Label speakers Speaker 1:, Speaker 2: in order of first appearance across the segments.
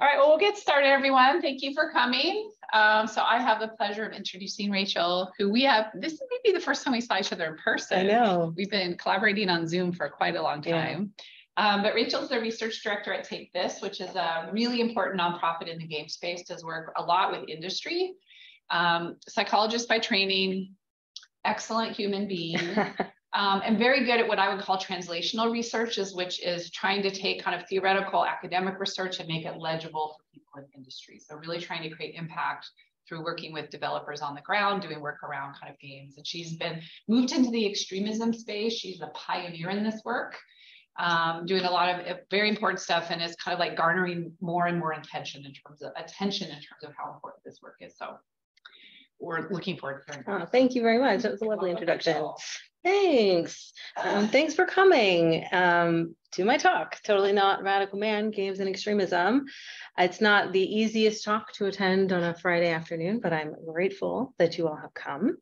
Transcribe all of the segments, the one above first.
Speaker 1: All right, well, we'll get started, everyone. Thank you for coming. Um, so I have the pleasure of introducing Rachel, who we have, this may be the first time we saw each other in person.
Speaker 2: I know.
Speaker 1: We've been collaborating on Zoom for quite a long time. Yeah. Um, but Rachel's the research director at Take This, which is a really important nonprofit in the game space, does work a lot with industry. Um, psychologist by training, excellent human being. um, and very good at what I would call translational research, is which is trying to take kind of theoretical academic research and make it legible for people in industry. So really trying to create impact through working with developers on the ground, doing work around kind of games. And she's been moved into the extremism space. She's a pioneer in this work, um, doing a lot of uh, very important stuff and is kind of like garnering more and more attention in terms of attention in terms of how important this work is. So we're looking forward to hearing.
Speaker 2: Oh, thank you very much. That was a lovely introduction. Thanks. Um, thanks for coming um, to my talk. Totally not radical man, games and extremism. It's not the easiest talk to attend on a Friday afternoon, but I'm grateful that you all have come.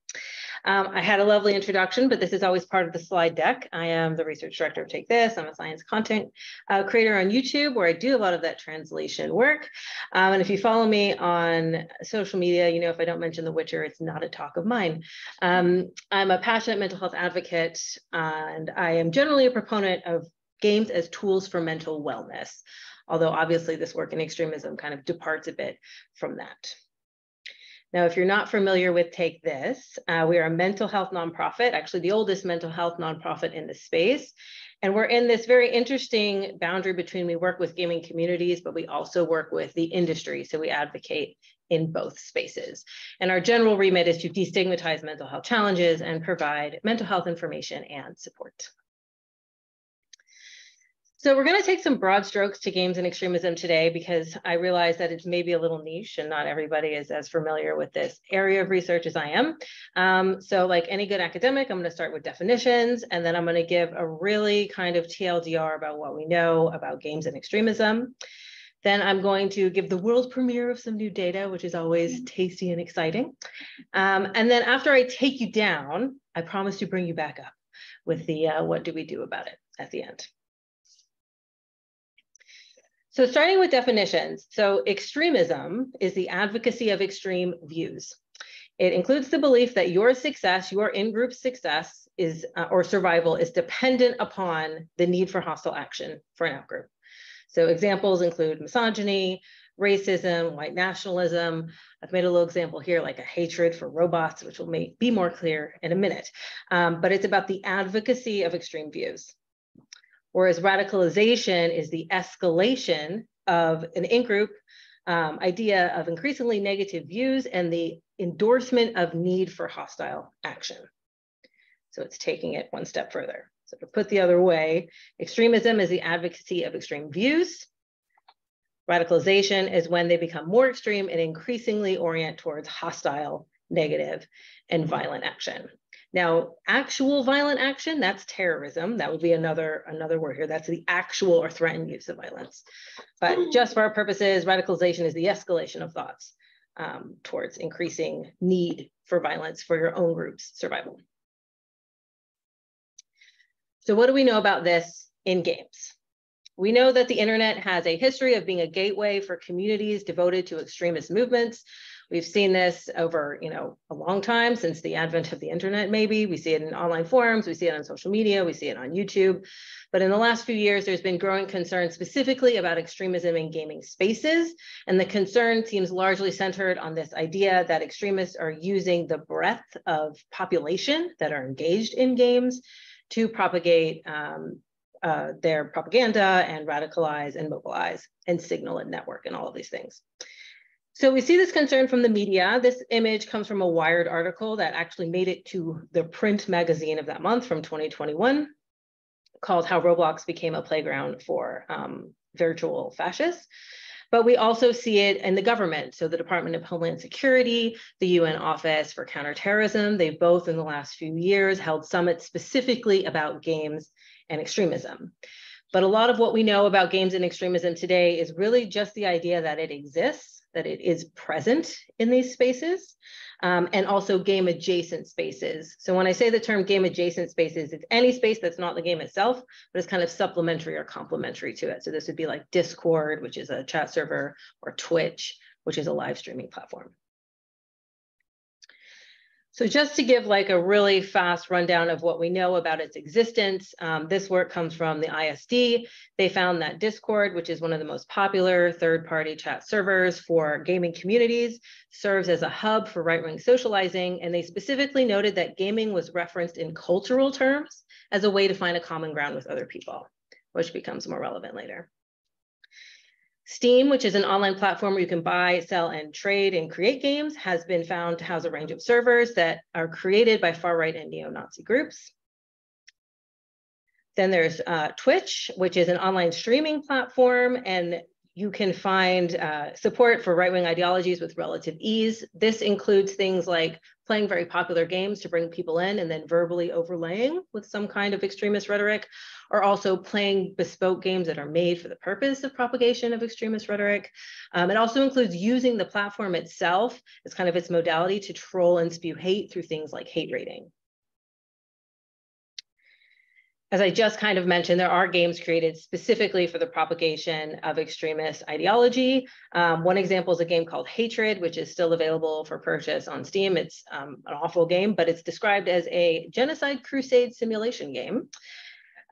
Speaker 2: Um, I had a lovely introduction, but this is always part of the slide deck. I am the research director of Take This. I'm a science content uh, creator on YouTube where I do a lot of that translation work. Um, and if you follow me on social media, you know, if I don't mention The Witcher, it's not a talk of mine. Um, I'm a passionate mental health advocate, and I am generally a proponent of games as tools for mental wellness although obviously this work in extremism kind of departs a bit from that. Now, if you're not familiar with Take This, uh, we are a mental health nonprofit, actually the oldest mental health nonprofit in the space. And we're in this very interesting boundary between we work with gaming communities, but we also work with the industry. So we advocate in both spaces. And our general remit is to destigmatize mental health challenges and provide mental health information and support. So we're going to take some broad strokes to games and extremism today because I realize that it's maybe a little niche and not everybody is as familiar with this area of research as I am. Um, so like any good academic, I'm going to start with definitions and then I'm going to give a really kind of TLDR about what we know about games and extremism. Then I'm going to give the world premiere of some new data, which is always tasty and exciting. Um, and then after I take you down, I promise to bring you back up with the uh, what do we do about it at the end. So starting with definitions, so extremism is the advocacy of extreme views. It includes the belief that your success, your in-group success is, uh, or survival is dependent upon the need for hostile action for an outgroup. So examples include misogyny, racism, white nationalism. I've made a little example here, like a hatred for robots, which will be more clear in a minute. Um, but it's about the advocacy of extreme views. Whereas radicalization is the escalation of an in-group um, idea of increasingly negative views and the endorsement of need for hostile action. So it's taking it one step further. So to put the other way, extremism is the advocacy of extreme views. Radicalization is when they become more extreme and increasingly orient towards hostile, negative, and violent action. Now, actual violent action, that's terrorism. That would be another, another word here. That's the actual or threatened use of violence. But hmm. just for our purposes, radicalization is the escalation of thoughts um, towards increasing need for violence for your own group's survival. So what do we know about this in games? We know that the internet has a history of being a gateway for communities devoted to extremist movements We've seen this over, you know, a long time since the advent of the internet, maybe. We see it in online forums, we see it on social media, we see it on YouTube. But in the last few years, there's been growing concern specifically about extremism in gaming spaces. And the concern seems largely centered on this idea that extremists are using the breadth of population that are engaged in games to propagate um, uh, their propaganda and radicalize and mobilize and signal and network and all of these things. So we see this concern from the media. This image comes from a Wired article that actually made it to the print magazine of that month from 2021 called How Roblox Became a Playground for um, Virtual Fascists. But we also see it in the government. So the Department of Homeland Security, the UN Office for Counterterrorism, they've both in the last few years held summits specifically about games and extremism. But a lot of what we know about games and extremism today is really just the idea that it exists, that it is present in these spaces, um, and also game adjacent spaces. So when I say the term game adjacent spaces, it's any space that's not the game itself, but it's kind of supplementary or complementary to it. So this would be like Discord, which is a chat server, or Twitch, which is a live streaming platform. So just to give like a really fast rundown of what we know about its existence, um, this work comes from the ISD. They found that Discord, which is one of the most popular third-party chat servers for gaming communities, serves as a hub for right-wing socializing, and they specifically noted that gaming was referenced in cultural terms as a way to find a common ground with other people, which becomes more relevant later. Steam, which is an online platform where you can buy, sell, and trade and create games, has been found to house a range of servers that are created by far-right and neo-Nazi groups. Then there's uh, Twitch, which is an online streaming platform, and you can find uh, support for right-wing ideologies with relative ease. This includes things like playing very popular games to bring people in and then verbally overlaying with some kind of extremist rhetoric, or also playing bespoke games that are made for the purpose of propagation of extremist rhetoric. Um, it also includes using the platform itself as kind of its modality to troll and spew hate through things like hate raiding as I just kind of mentioned, there are games created specifically for the propagation of extremist ideology. Um, one example is a game called Hatred, which is still available for purchase on Steam. It's um, an awful game, but it's described as a genocide crusade simulation game.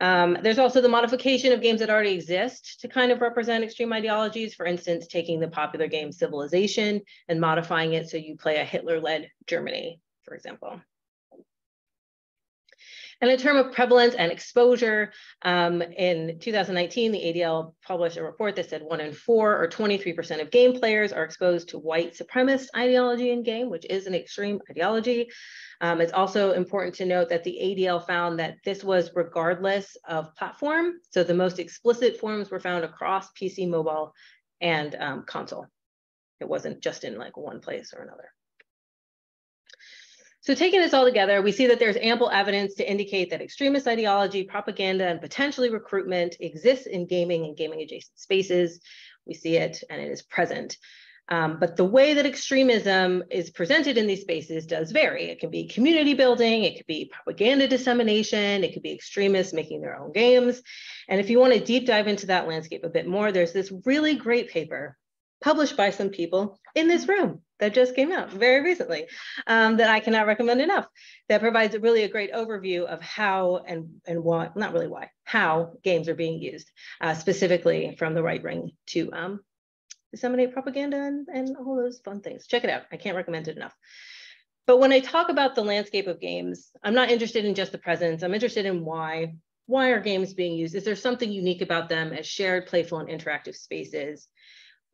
Speaker 2: Um, there's also the modification of games that already exist to kind of represent extreme ideologies. For instance, taking the popular game Civilization and modifying it so you play a Hitler-led Germany, for example. And in terms of prevalence and exposure, um, in 2019, the ADL published a report that said one in four or 23% of game players are exposed to white supremacist ideology in game, which is an extreme ideology. Um, it's also important to note that the ADL found that this was regardless of platform. So the most explicit forms were found across PC, mobile, and um, console. It wasn't just in like one place or another. So taking this all together, we see that there's ample evidence to indicate that extremist ideology, propaganda, and potentially recruitment exists in gaming and gaming adjacent spaces. We see it and it is present. Um, but the way that extremism is presented in these spaces does vary. It can be community building, it could be propaganda dissemination, it could be extremists making their own games. And if you want to deep dive into that landscape a bit more, there's this really great paper published by some people in this room that just came out very recently um, that I cannot recommend enough. That provides a really a great overview of how and and why, not really why, how games are being used, uh, specifically from the right wing to um, disseminate propaganda and, and all those fun things. Check it out. I can't recommend it enough. But when I talk about the landscape of games, I'm not interested in just the presence. I'm interested in why. Why are games being used? Is there something unique about them as shared, playful, and interactive spaces?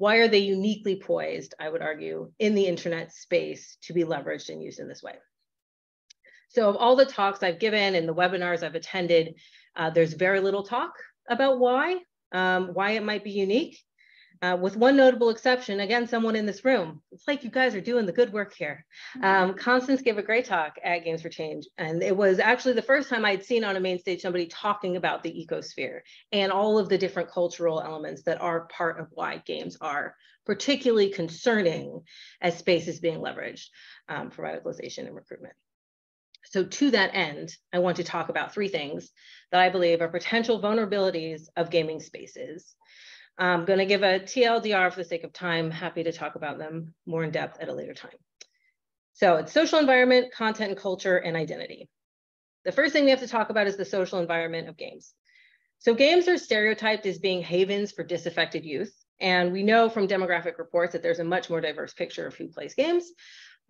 Speaker 2: Why are they uniquely poised, I would argue, in the internet space to be leveraged and used in this way? So of all the talks I've given and the webinars I've attended, uh, there's very little talk about why, um, why it might be unique. Uh, with one notable exception, again, someone in this room. It's like you guys are doing the good work here. Um, Constance gave a great talk at Games for Change, and it was actually the first time I'd seen on a main stage somebody talking about the ecosphere and all of the different cultural elements that are part of why games are particularly concerning as space is being leveraged um, for radicalization and recruitment. So to that end, I want to talk about three things that I believe are potential vulnerabilities of gaming spaces I'm going to give a TLDR for the sake of time. Happy to talk about them more in depth at a later time. So it's social environment, content and culture, and identity. The first thing we have to talk about is the social environment of games. So games are stereotyped as being havens for disaffected youth. And we know from demographic reports that there's a much more diverse picture of who plays games.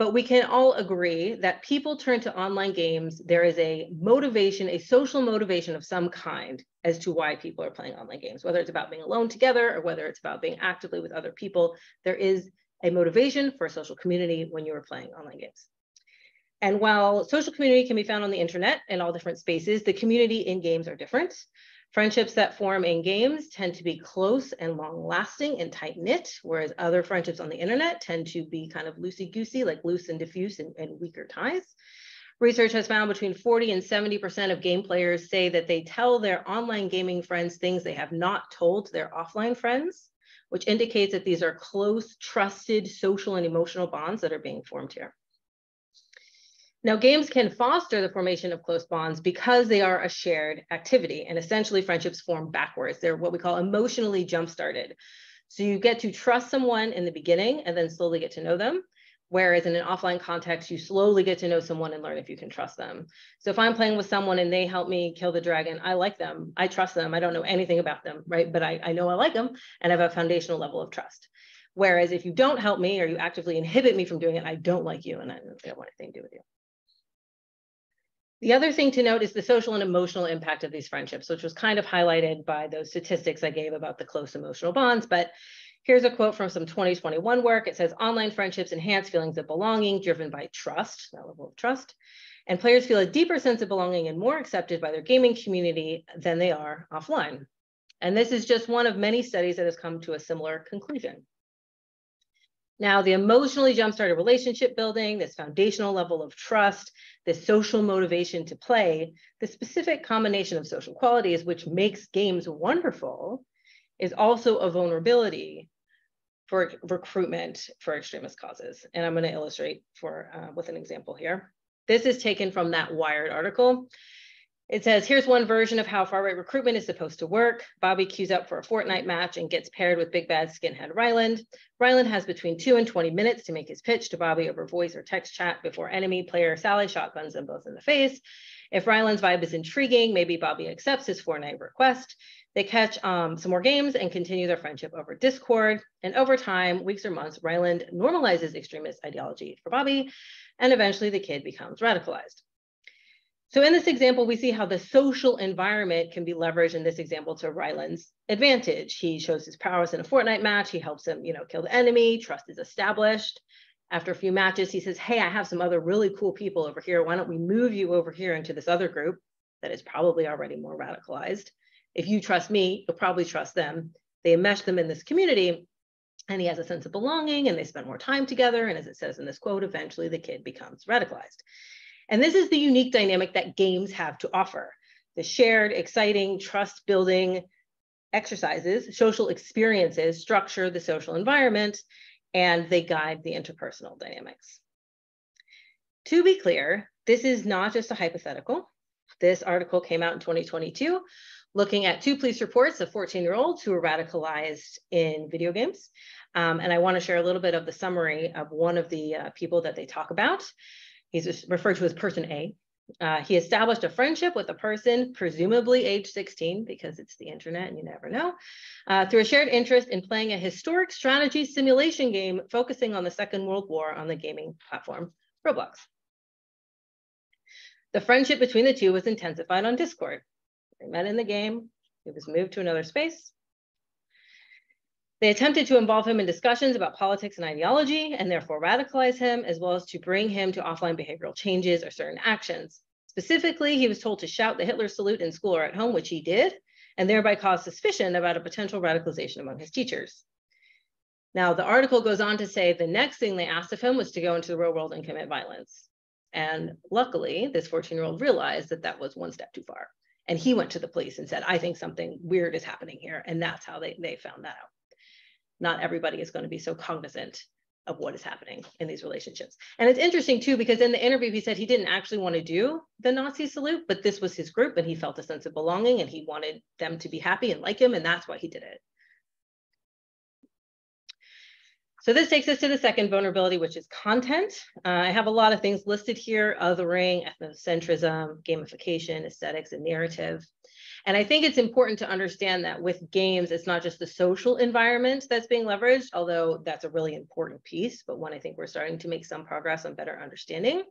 Speaker 2: But we can all agree that people turn to online games. There is a motivation, a social motivation of some kind as to why people are playing online games, whether it's about being alone together or whether it's about being actively with other people. There is a motivation for a social community when you are playing online games. And while social community can be found on the internet in all different spaces, the community in games are different. Friendships that form in games tend to be close and long lasting and tight knit, whereas other friendships on the internet tend to be kind of loosey goosey, like loose and diffuse and, and weaker ties. Research has found between 40 and 70% of game players say that they tell their online gaming friends things they have not told their offline friends, which indicates that these are close, trusted social and emotional bonds that are being formed here. Now, games can foster the formation of close bonds because they are a shared activity and essentially friendships form backwards. They're what we call emotionally jump-started. So you get to trust someone in the beginning and then slowly get to know them. Whereas in an offline context, you slowly get to know someone and learn if you can trust them. So if I'm playing with someone and they help me kill the dragon, I like them. I trust them. I don't know anything about them, right? But I, I know I like them and I have a foundational level of trust. Whereas if you don't help me or you actively inhibit me from doing it, I don't like you and I don't want anything to do with you. The other thing to note is the social and emotional impact of these friendships, which was kind of highlighted by those statistics I gave about the close emotional bonds. But Here's a quote from some 2021 work. It says online friendships enhance feelings of belonging driven by trust, that level of trust. And players feel a deeper sense of belonging and more accepted by their gaming community than they are offline. And this is just one of many studies that has come to a similar conclusion. Now, the emotionally jump-started relationship building, this foundational level of trust, this social motivation to play, the specific combination of social qualities which makes games wonderful is also a vulnerability for recruitment for extremist causes. And I'm going to illustrate for uh, with an example here. This is taken from that Wired article. It says, here's one version of how far-right recruitment is supposed to work. Bobby queues up for a Fortnite match and gets paired with big bad skinhead Ryland. Ryland has between two and 20 minutes to make his pitch to Bobby over voice or text chat before enemy player Sally shotguns them both in the face. If Ryland's vibe is intriguing, maybe Bobby accepts his Fortnite request. They catch um, some more games and continue their friendship over Discord. And over time, weeks or months, Ryland normalizes extremist ideology for Bobby, and eventually the kid becomes radicalized. So in this example, we see how the social environment can be leveraged in this example to Ryland's advantage. He shows his prowess in a Fortnite match. He helps him, you know, kill the enemy. Trust is established. After a few matches, he says, hey, I have some other really cool people over here. Why don't we move you over here into this other group that is probably already more radicalized? if you trust me, you'll probably trust them. They enmesh them in this community and he has a sense of belonging and they spend more time together. And as it says in this quote, eventually the kid becomes radicalized. And this is the unique dynamic that games have to offer. The shared, exciting, trust building exercises, social experiences structure the social environment and they guide the interpersonal dynamics. To be clear, this is not just a hypothetical. This article came out in 2022 looking at two police reports of 14 year olds who were radicalized in video games. Um, and I want to share a little bit of the summary of one of the uh, people that they talk about. He's referred to as person A. Uh, he established a friendship with a person, presumably age 16, because it's the internet and you never know, uh, through a shared interest in playing a historic strategy simulation game focusing on the Second World War on the gaming platform Roblox. The friendship between the two was intensified on Discord. They met in the game. it was moved to another space. They attempted to involve him in discussions about politics and ideology and therefore radicalize him, as well as to bring him to offline behavioral changes or certain actions. Specifically, he was told to shout the Hitler salute in school or at home, which he did, and thereby cause suspicion about a potential radicalization among his teachers. Now, the article goes on to say the next thing they asked of him was to go into the real world and commit violence. And luckily, this 14 year old realized that that was one step too far. And he went to the police and said, I think something weird is happening here. And that's how they, they found that out. Not everybody is going to be so cognizant of what is happening in these relationships. And it's interesting too, because in the interview, he said he didn't actually want to do the Nazi salute, but this was his group and he felt a sense of belonging and he wanted them to be happy and like him. And that's why he did it. So this takes us to the second vulnerability, which is content. Uh, I have a lot of things listed here, othering, ethnocentrism, gamification, aesthetics, and narrative. And I think it's important to understand that with games, it's not just the social environment that's being leveraged, although that's a really important piece, but one I think we're starting to make some progress on better understanding.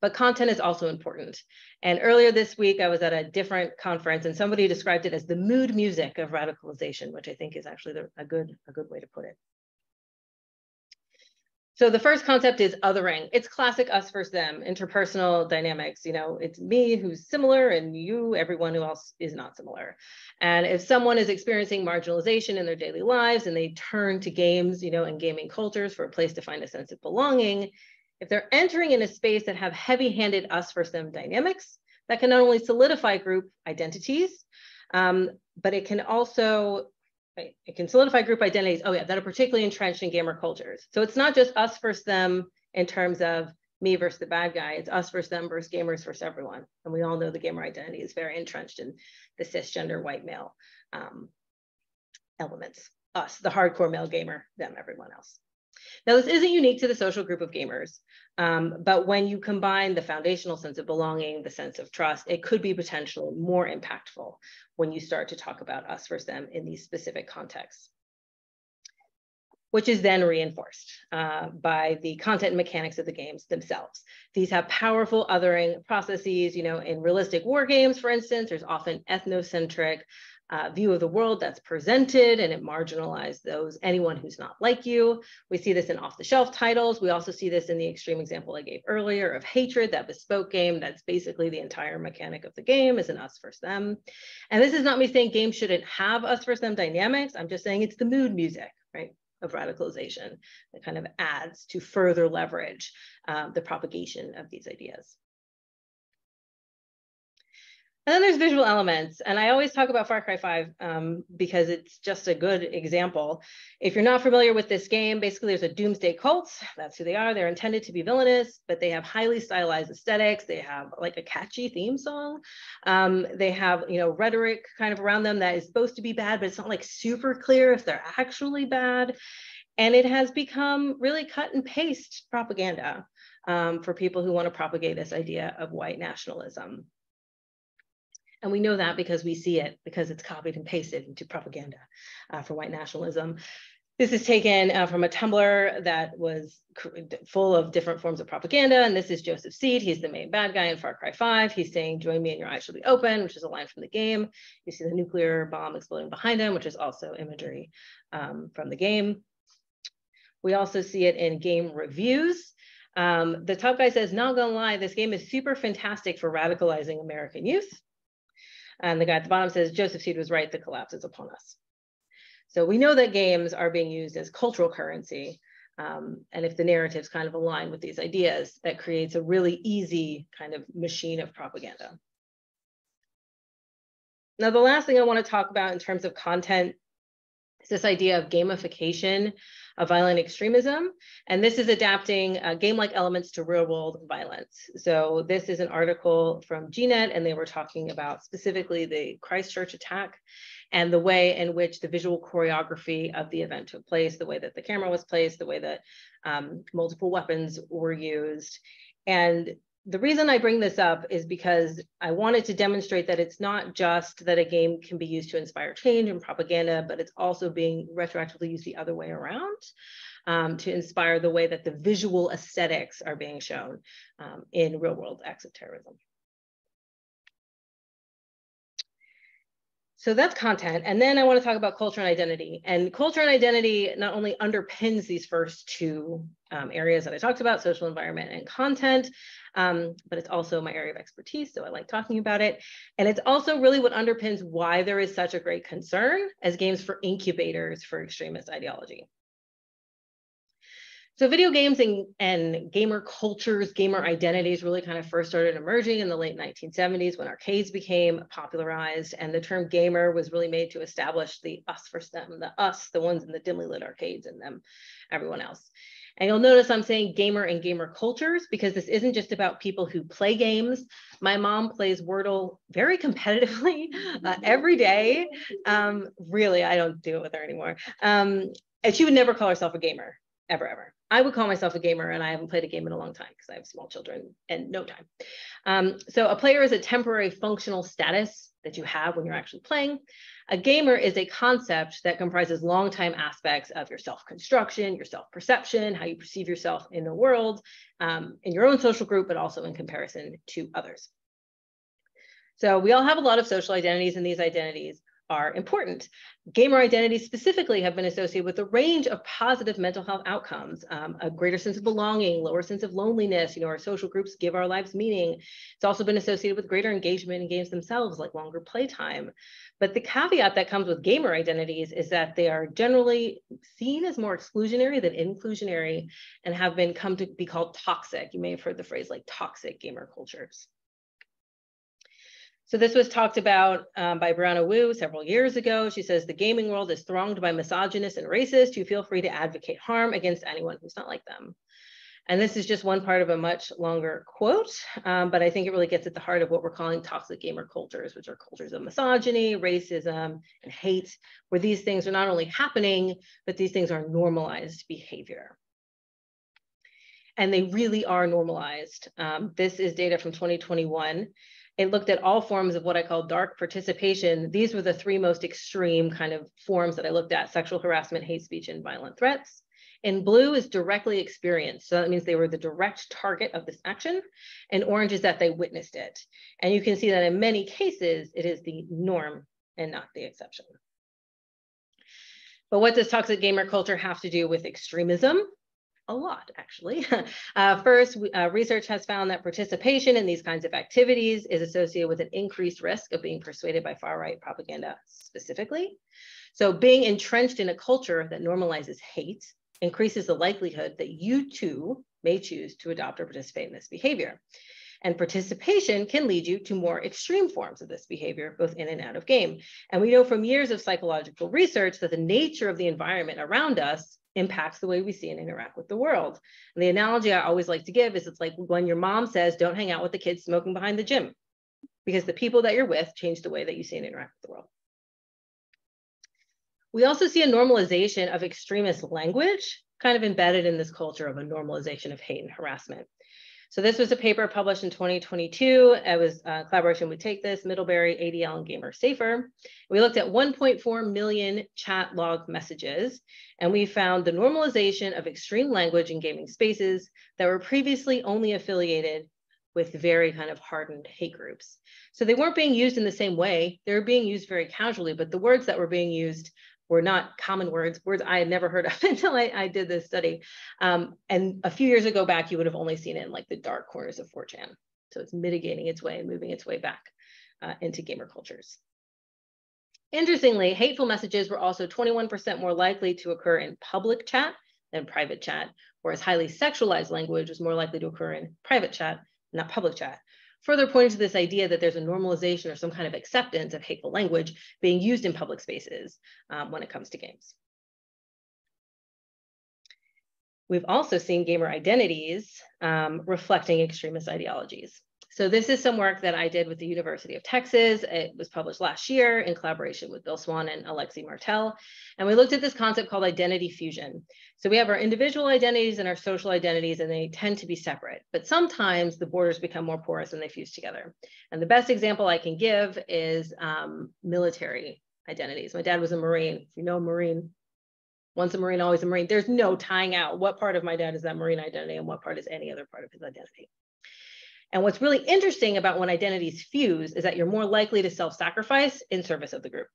Speaker 2: But content is also important. And earlier this week, I was at a different conference and somebody described it as the mood music of radicalization, which I think is actually the, a, good, a good way to put it. So the first concept is othering. It's classic us versus them, interpersonal dynamics. You know, it's me who's similar and you, everyone who else is not similar. And if someone is experiencing marginalization in their daily lives and they turn to games, you know, and gaming cultures for a place to find a sense of belonging, if they're entering in a space that have heavy-handed us versus them dynamics, that can not only solidify group identities, um, but it can also it can solidify group identities, oh yeah, that are particularly entrenched in gamer cultures. So it's not just us versus them in terms of me versus the bad guy, it's us versus them versus gamers versus everyone. And we all know the gamer identity is very entrenched in the cisgender white male um, elements, us, the hardcore male gamer, them, everyone else. Now, this isn't unique to the social group of gamers, um, but when you combine the foundational sense of belonging, the sense of trust, it could be potentially more impactful when you start to talk about us versus them in these specific contexts which is then reinforced uh, by the content and mechanics of the games themselves. These have powerful othering processes, you know, in realistic war games, for instance, there's often ethnocentric uh, view of the world that's presented and it marginalizes those, anyone who's not like you. We see this in off the shelf titles. We also see this in the extreme example I gave earlier of hatred, that bespoke game. That's basically the entire mechanic of the game is an us versus them. And this is not me saying games shouldn't have us versus them dynamics. I'm just saying it's the mood music, right? of radicalization that kind of adds to further leverage um, the propagation of these ideas. And then there's visual elements. And I always talk about Far Cry 5 um, because it's just a good example. If you're not familiar with this game, basically there's a doomsday cult. That's who they are. They're intended to be villainous, but they have highly stylized aesthetics. They have like a catchy theme song. Um, they have, you know, rhetoric kind of around them that is supposed to be bad, but it's not like super clear if they're actually bad. And it has become really cut and paste propaganda um, for people who want to propagate this idea of white nationalism. And we know that because we see it, because it's copied and pasted into propaganda uh, for white nationalism. This is taken uh, from a Tumblr that was full of different forms of propaganda. And this is Joseph Seed. He's the main bad guy in Far Cry 5. He's saying, join me and your eyes shall be open, which is a line from the game. You see the nuclear bomb exploding behind him, which is also imagery um, from the game. We also see it in game reviews. Um, the top guy says, not gonna lie, this game is super fantastic for radicalizing American youth. And the guy at the bottom says, Joseph Seed was right, the collapse is upon us. So we know that games are being used as cultural currency. Um, and if the narratives kind of align with these ideas, that creates a really easy kind of machine of propaganda. Now, the last thing I want to talk about in terms of content is this idea of gamification of violent extremism. And this is adapting uh, game-like elements to real-world violence. So this is an article from GNet, and they were talking about specifically the Christchurch attack and the way in which the visual choreography of the event took place, the way that the camera was placed, the way that um, multiple weapons were used. And the reason I bring this up is because I wanted to demonstrate that it's not just that a game can be used to inspire change and propaganda, but it's also being retroactively used the other way around um, to inspire the way that the visual aesthetics are being shown um, in real world acts of terrorism. So that's content. And then I want to talk about culture and identity. And culture and identity not only underpins these first two um, areas that I talked about, social environment and content, um, but it's also my area of expertise. So I like talking about it. And it's also really what underpins why there is such a great concern as games for incubators for extremist ideology. So video games and, and gamer cultures, gamer identities really kind of first started emerging in the late 1970s when arcades became popularized and the term gamer was really made to establish the us for them, the us, the ones in the dimly lit arcades and them, everyone else. And you'll notice I'm saying gamer and gamer cultures because this isn't just about people who play games. My mom plays Wordle very competitively uh, every day. Um, really, I don't do it with her anymore. Um, and she would never call herself a gamer, ever, ever. I would call myself a gamer and I haven't played a game in a long time because I have small children and no time. Um, so a player is a temporary functional status that you have when you're actually playing. A gamer is a concept that comprises long time aspects of your self-construction, your self-perception, how you perceive yourself in the world, um, in your own social group, but also in comparison to others. So we all have a lot of social identities and these identities are important. Gamer identities specifically have been associated with a range of positive mental health outcomes, um, a greater sense of belonging, lower sense of loneliness, you know, our social groups give our lives meaning. It's also been associated with greater engagement in games themselves, like longer playtime. But the caveat that comes with gamer identities is that they are generally seen as more exclusionary than inclusionary and have been come to be called toxic. You may have heard the phrase like toxic gamer cultures. So this was talked about um, by Brianna Wu several years ago. She says the gaming world is thronged by misogynists and racists who feel free to advocate harm against anyone who's not like them. And this is just one part of a much longer quote, um, but I think it really gets at the heart of what we're calling toxic gamer cultures, which are cultures of misogyny, racism, and hate, where these things are not only happening, but these things are normalized behavior. And they really are normalized. Um, this is data from 2021 it looked at all forms of what I call dark participation. These were the three most extreme kind of forms that I looked at, sexual harassment, hate speech, and violent threats. And blue is directly experienced. So that means they were the direct target of this action. And orange is that they witnessed it. And you can see that in many cases, it is the norm and not the exception. But what does toxic gamer culture have to do with extremism? A lot, actually. Uh, first, uh, research has found that participation in these kinds of activities is associated with an increased risk of being persuaded by far-right propaganda specifically. So being entrenched in a culture that normalizes hate increases the likelihood that you too may choose to adopt or participate in this behavior. And participation can lead you to more extreme forms of this behavior, both in and out of game. And we know from years of psychological research that the nature of the environment around us impacts the way we see and interact with the world. And the analogy I always like to give is it's like when your mom says, don't hang out with the kids smoking behind the gym, because the people that you're with change the way that you see and interact with the world. We also see a normalization of extremist language kind of embedded in this culture of a normalization of hate and harassment. So this was a paper published in 2022. It was a collaboration with Take This, Middlebury, ADL, and GamerSafer. We looked at 1.4 million chat log messages, and we found the normalization of extreme language in gaming spaces that were previously only affiliated with very kind of hardened hate groups. So they weren't being used in the same way. They were being used very casually, but the words that were being used were not common words, words I had never heard of until I, I did this study. Um, and a few years ago back, you would have only seen it in like the dark corners of 4chan. So it's mitigating its way and moving its way back uh, into gamer cultures. Interestingly, hateful messages were also 21% more likely to occur in public chat than private chat, whereas highly sexualized language was more likely to occur in private chat, not public chat further pointing to this idea that there's a normalization or some kind of acceptance of hateful language being used in public spaces um, when it comes to games. We've also seen gamer identities um, reflecting extremist ideologies. So this is some work that I did with the University of Texas. It was published last year in collaboration with Bill Swann and Alexi Martel. And we looked at this concept called identity fusion. So we have our individual identities and our social identities, and they tend to be separate. But sometimes the borders become more porous and they fuse together. And the best example I can give is um, military identities. My dad was a Marine. If you know a Marine, once a Marine, always a Marine. There's no tying out what part of my dad is that Marine identity and what part is any other part of his identity. And what's really interesting about when identities fuse is that you're more likely to self-sacrifice in service of the group.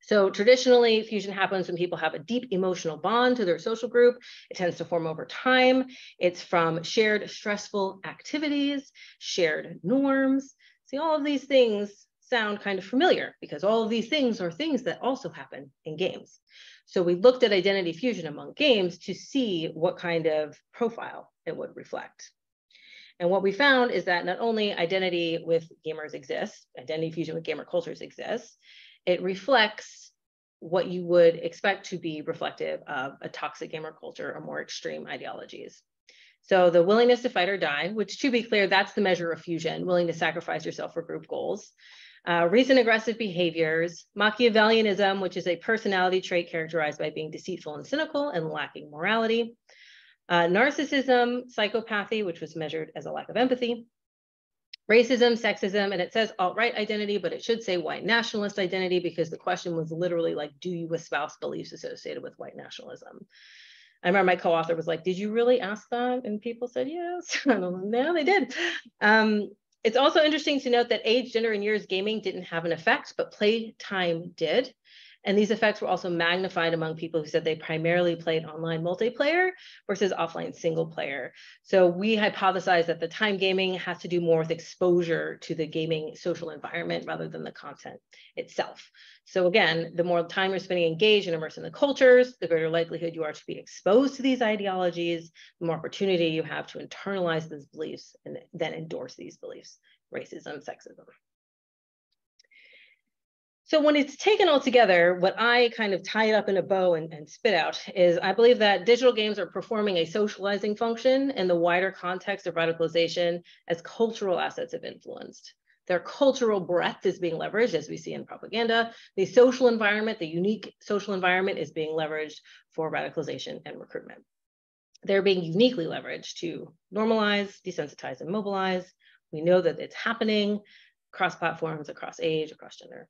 Speaker 2: So traditionally, fusion happens when people have a deep emotional bond to their social group. It tends to form over time. It's from shared stressful activities, shared norms. See, all of these things sound kind of familiar because all of these things are things that also happen in games. So we looked at identity fusion among games to see what kind of profile it would reflect. And what we found is that not only identity with gamers exists, identity fusion with gamer cultures exists, it reflects what you would expect to be reflective of a toxic gamer culture or more extreme ideologies. So the willingness to fight or die, which to be clear, that's the measure of fusion, willing to sacrifice yourself for group goals. Uh, recent aggressive behaviors, Machiavellianism, which is a personality trait characterized by being deceitful and cynical and lacking morality, uh, narcissism, psychopathy, which was measured as a lack of empathy, racism, sexism, and it says alt-right identity, but it should say white nationalist identity because the question was literally like, do you espouse beliefs associated with white nationalism? I remember my co-author was like, did you really ask that? And people said, yes. Know, they did. Um, It's also interesting to note that age, gender, and years gaming didn't have an effect, but playtime did. And these effects were also magnified among people who said they primarily played online multiplayer versus offline single player. So we hypothesize that the time gaming has to do more with exposure to the gaming social environment rather than the content itself. So again, the more time you're spending engaged and immersed in the cultures, the greater likelihood you are to be exposed to these ideologies, the more opportunity you have to internalize these beliefs and then endorse these beliefs, racism, sexism. So when it's taken all together, what I kind of tie it up in a bow and, and, spit out is I believe that digital games are performing a socializing function in the wider context of radicalization as cultural assets have influenced. Their cultural breadth is being leveraged, as we see in propaganda. The social environment, the unique social environment is being leveraged for radicalization and recruitment. They're being uniquely leveraged to normalize, desensitize, and mobilize. We know that it's happening across platforms, across age, across gender.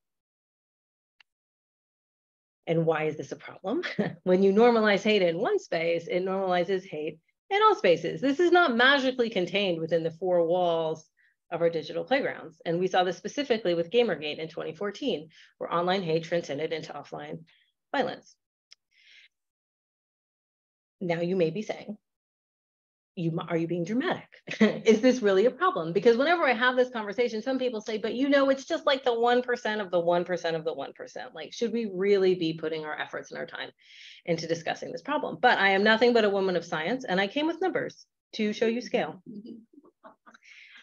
Speaker 2: And why is this a problem? when you normalize hate in one space, it normalizes hate in all spaces. This is not magically contained within the four walls of our digital playgrounds. And we saw this specifically with Gamergate in 2014, where online hate transcended into offline violence. Now you may be saying, you are you being dramatic? is this really a problem? Because whenever I have this conversation, some people say, but you know, it's just like the 1% of the 1% of the 1%. Like, should we really be putting our efforts and our time into discussing this problem? But I am nothing but a woman of science, and I came with numbers to show you scale.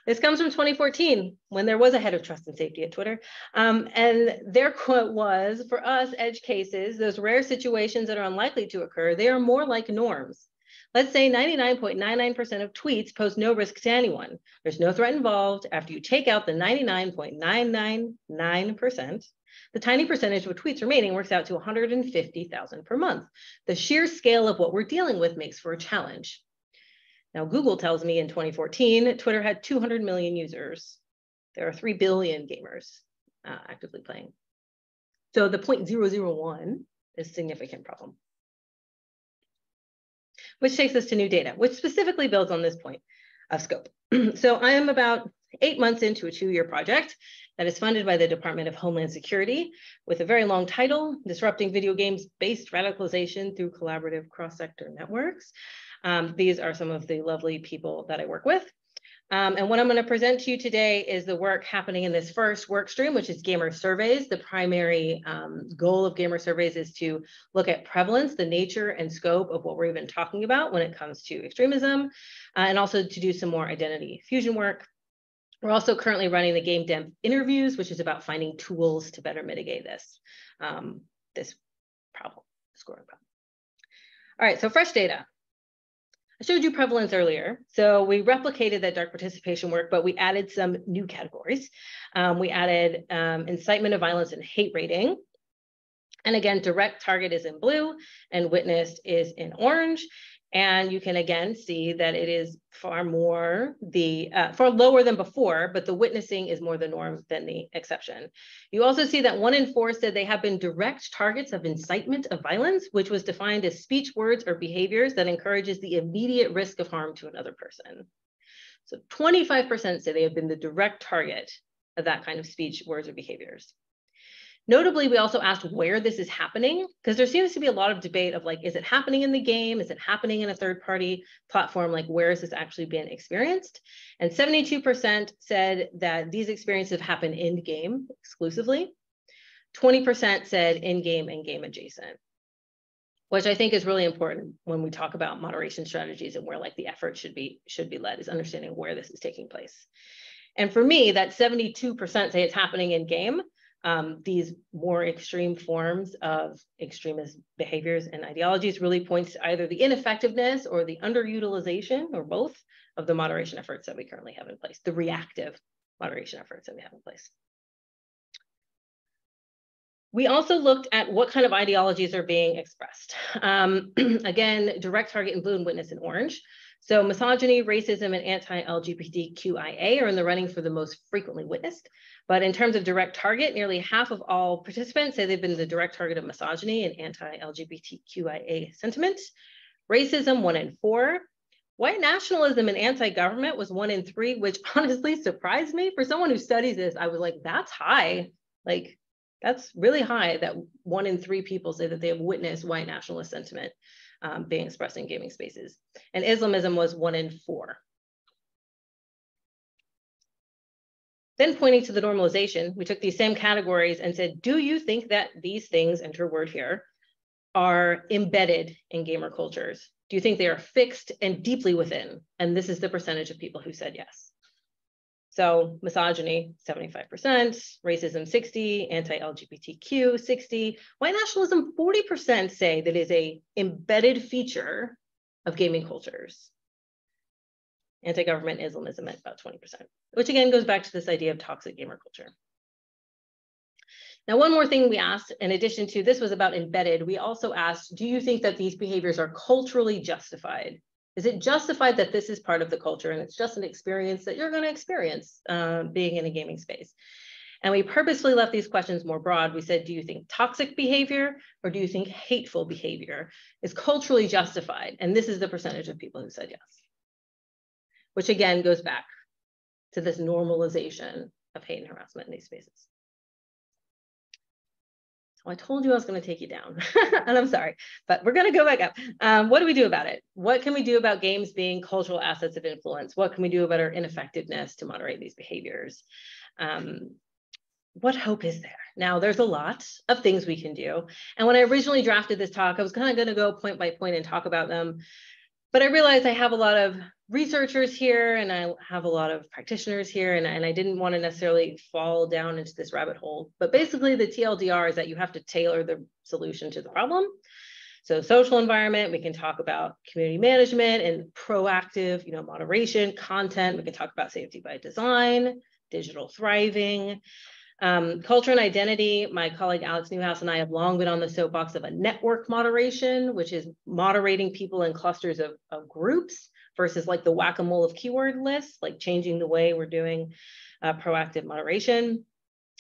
Speaker 2: This comes from 2014 when there was a head of trust and safety at Twitter. Um, and their quote was For us, edge cases, those rare situations that are unlikely to occur, they are more like norms. Let's say 99.99% of tweets pose no risk to anyone. There's no threat involved. After you take out the 99.999%, the tiny percentage of tweets remaining works out to 150,000 per month. The sheer scale of what we're dealing with makes for a challenge. Now, Google tells me in 2014, Twitter had 200 million users. There are 3 billion gamers uh, actively playing. So the 0.001 is a significant problem which takes us to new data, which specifically builds on this point of scope. so I am about eight months into a two-year project that is funded by the Department of Homeland Security with a very long title, Disrupting Video Games-Based Radicalization Through Collaborative Cross-Sector Networks. Um, these are some of the lovely people that I work with. Um, and what I'm going to present to you today is the work happening in this first work stream, which is gamer surveys. The primary um, goal of gamer surveys is to look at prevalence, the nature and scope of what we're even talking about when it comes to extremism, uh, and also to do some more identity fusion work. We're also currently running the game dev interviews, which is about finding tools to better mitigate this, um, this problem, scoring problem. All right, so fresh data. Showed you prevalence earlier. So we replicated that dark participation work, but we added some new categories. Um, we added um, incitement of violence and hate raiding. And again, direct target is in blue and witnessed is in orange. And you can again see that it is far more the, uh, far lower than before, but the witnessing is more the norm than the exception. You also see that one in four said they have been direct targets of incitement of violence, which was defined as speech, words, or behaviors that encourages the immediate risk of harm to another person. So 25% say they have been the direct target of that kind of speech, words, or behaviors. Notably, we also asked where this is happening, because there seems to be a lot of debate of like, is it happening in the game? Is it happening in a third party platform? Like, where has this actually been experienced? And 72% said that these experiences have happened in game exclusively. 20% said in game and game adjacent, which I think is really important when we talk about moderation strategies and where like the effort should be should be led is understanding where this is taking place. And for me, that 72% say it's happening in game um, these more extreme forms of extremist behaviors and ideologies really points to either the ineffectiveness or the underutilization or both of the moderation efforts that we currently have in place, the reactive moderation efforts that we have in place. We also looked at what kind of ideologies are being expressed. Um, again, direct target in blue and witness in orange. So misogyny, racism, and anti-LGBTQIA are in the running for the most frequently witnessed. But in terms of direct target, nearly half of all participants say they've been the direct target of misogyny and anti-LGBTQIA sentiment. Racism, one in four. White nationalism and anti-government was one in three, which honestly surprised me. For someone who studies this, I was like, that's high. Like, that's really high that one in three people say that they have witnessed white nationalist sentiment um, being expressed in gaming spaces. And Islamism was one in four. Then pointing to the normalization, we took these same categories and said, do you think that these things, enter word here, are embedded in gamer cultures? Do you think they are fixed and deeply within? And this is the percentage of people who said yes. So misogyny, 75%, racism, 60, anti-LGBTQ, 60, white nationalism, 40% say that is a embedded feature of gaming cultures. Anti-government Islamism at about 20%, which again goes back to this idea of toxic gamer culture. Now, one more thing we asked, in addition to this was about embedded, we also asked, do you think that these behaviors are culturally justified? Is it justified that this is part of the culture and it's just an experience that you're going to experience uh, being in a gaming space? And we purposely left these questions more broad. We said, do you think toxic behavior or do you think hateful behavior is culturally justified? And this is the percentage of people who said yes, which again goes back to this normalization of hate and harassment in these spaces. I told you I was going to take you down, and I'm sorry, but we're going to go back up. Um, what do we do about it? What can we do about games being cultural assets of influence? What can we do about our ineffectiveness to moderate these behaviors? Um, what hope is there? Now, there's a lot of things we can do. And when I originally drafted this talk, I was kind of going to go point by point and talk about them. But I realized I have a lot of researchers here and I have a lot of practitioners here and, and I didn't want to necessarily fall down into this rabbit hole. But basically the TLDR is that you have to tailor the solution to the problem. So social environment, we can talk about community management and proactive, you know, moderation, content. We can talk about safety by design, digital thriving, um, culture and identity, my colleague Alex Newhouse and I have long been on the soapbox of a network moderation, which is moderating people in clusters of, of groups versus like the whack-a-mole of keyword lists, like changing the way we're doing uh, proactive moderation.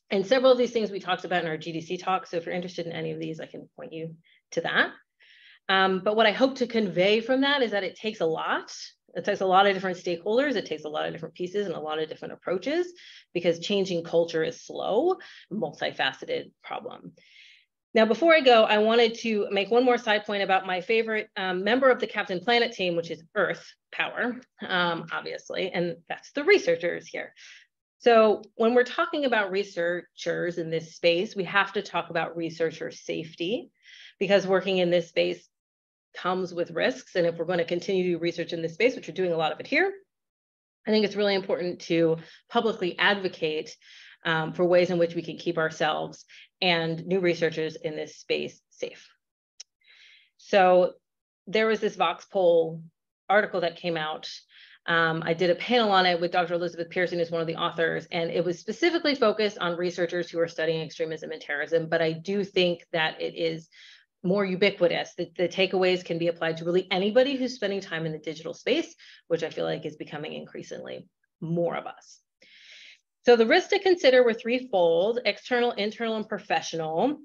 Speaker 2: And several of these things we talked about in our GDC talk. So if you're interested in any of these, I can point you to that. Um, but what I hope to convey from that is that it takes a lot. It takes a lot of different stakeholders. It takes a lot of different pieces and a lot of different approaches because changing culture is slow, multifaceted problem. Now, before I go, I wanted to make one more side point about my favorite um, member of the Captain Planet team, which is Earth Power, um, obviously, and that's the researchers here. So when we're talking about researchers in this space, we have to talk about researcher safety because working in this space comes with risks. And if we're going to continue to do research in this space, which we're doing a lot of it here, I think it's really important to publicly advocate um, for ways in which we can keep ourselves and new researchers in this space safe. So there was this VOX-Pol article that came out. Um, I did a panel on it with Dr. Elizabeth Pearson, who's one of the authors, and it was specifically focused on researchers who are studying extremism and terrorism. But I do think that it is more ubiquitous. The, the takeaways can be applied to really anybody who's spending time in the digital space, which I feel like is becoming increasingly more of us. So the risks to consider were threefold, external, internal, and professional.